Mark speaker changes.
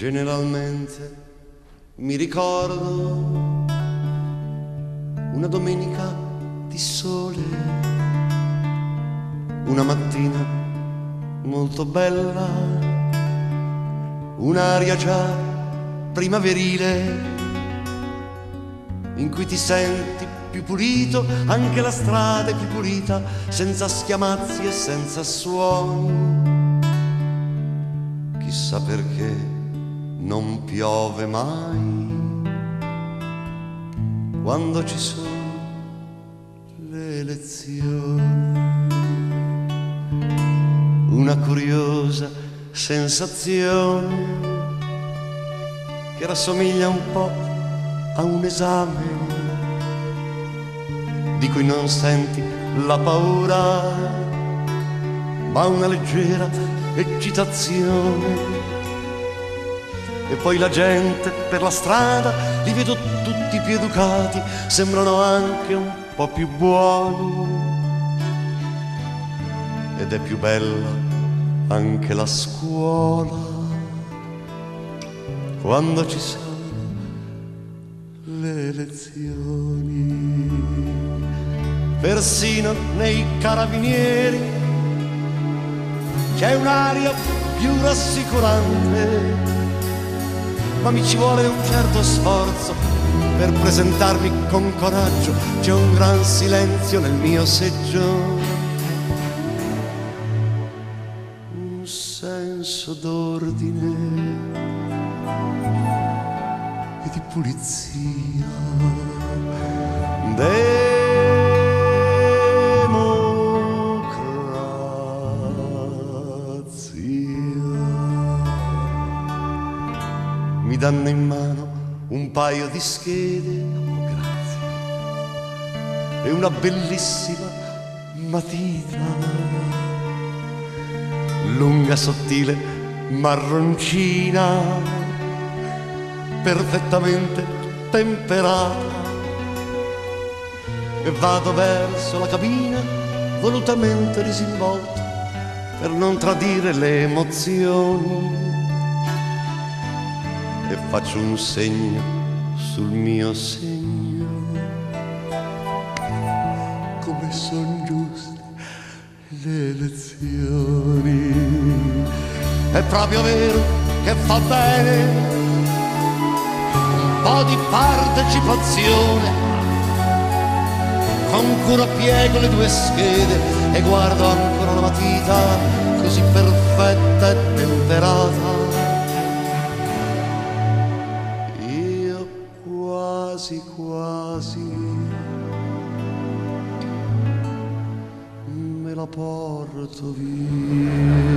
Speaker 1: Generalmente mi ricordo una domenica di sole, una mattina molto bella, un'aria già primaverile in cui ti senti più pulito, anche la strada è più pulita, senza schiamazzi e senza suoni. Chissà perché non piove mai quando ci sono le elezioni. Una curiosa sensazione che rassomiglia un po' a un esame di cui non senti la paura, ma una leggera eccitazione e poi la gente per la strada li vedo tutti più educati, sembrano anche un po' più buoni. Ed è più bella anche la scuola quando ci sono le lezioni. Persino nei carabinieri c'è un'aria più rassicurante ma mi ci vuole un certo sforzo per presentarmi con coraggio. C'è un gran silenzio nel mio seggio, un senso d'ordine e di pulizia. Danno in mano un paio di schede, oh grazie, e una bellissima matita, lunga, sottile, marroncina, perfettamente temperata. E vado verso la cabina, volutamente disinvolto, per non tradire le emozioni e faccio un segno sul mio segno. Come sono giuste le lezioni. È proprio vero che fa bene un po' di partecipazione. Con cura piego le due schede e guardo ancora la matita quasi quasi me la porto via.